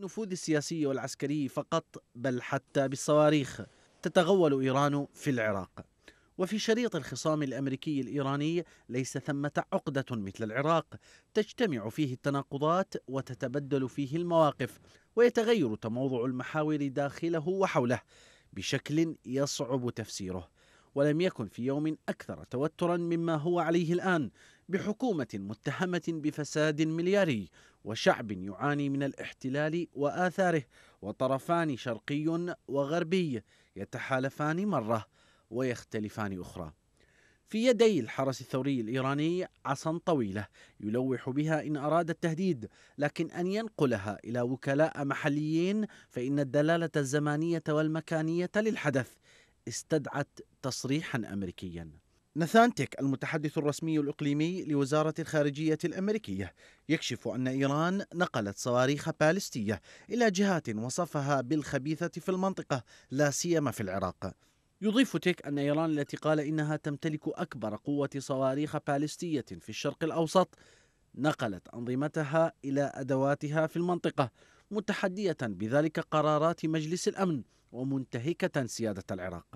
النفوذ السياسي والعسكري فقط بل حتى بالصواريخ. تتغول إيران في العراق. وفي شريط الخصام الأمريكي الإيراني ليس ثمة عقدة مثل العراق. تجتمع فيه التناقضات وتتبدل فيه المواقف ويتغير تموضع المحاور داخله وحوله بشكل يصعب تفسيره. ولم يكن في يوم أكثر توترا مما هو عليه الآن بحكومة متهمة بفساد ملياري وشعب يعاني من الاحتلال وآثاره وطرفان شرقي وغربي يتحالفان مرة ويختلفان أخرى. في يدي الحرس الثوري الإيراني عصا طويلة يلوح بها إن أراد التهديد لكن أن ينقلها إلى وكلاء محليين فإن الدلالة الزمانية والمكانية للحدث. استدعت تصريحا أمريكيا. نثان تيك المتحدث الرسمي الإقليمي لوزارة الخارجية الأمريكية يكشف أن إيران نقلت صواريخ باليستية إلى جهات وصفها بالخبيثة في المنطقة لا سيما في العراق. يضيف تيك أن إيران التي قال إنها تمتلك أكبر قوة صواريخ باليستية في الشرق الأوسط نقلت أنظمتها إلى أدواتها في المنطقة متحدية بذلك قرارات مجلس الأمن. ومنتهكة سيادة العراق.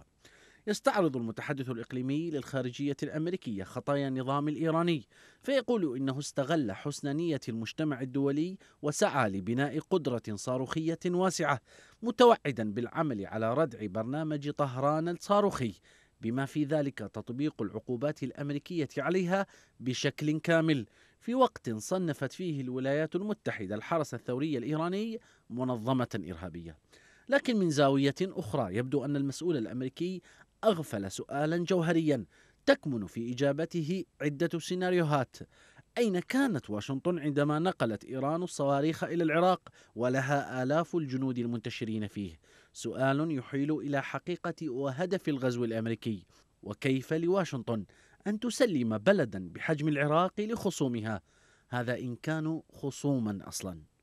يستعرض المتحدث الإقليمي للخارجية الأمريكية خطايا النظام الإيراني فيقول إنه استغل حسن نية المجتمع الدولي وسعى لبناء قدرة صاروخية واسعة متوعدا بالعمل على ردع برنامج طهران الصاروخي بما في ذلك تطبيق العقوبات الأمريكية عليها بشكل كامل. في وقت صنفت فيه الولايات المتحدة الحرس الثوري الإيراني منظمة إرهابية. لكن من زاوية أخرى يبدو أن المسؤول الأمريكي أغفل سؤالا جوهريا تكمن في إجابته عدة سيناريوهات. أين كانت واشنطن عندما نقلت إيران الصواريخ إلى العراق ولها آلاف الجنود المنتشرين فيه؟ سؤال يحيل إلى حقيقة وهدف الغزو الأمريكي. وكيف لواشنطن أن تسلم بلدا بحجم العراق لخصومها؟ هذا إن كانوا خصوما أصلا.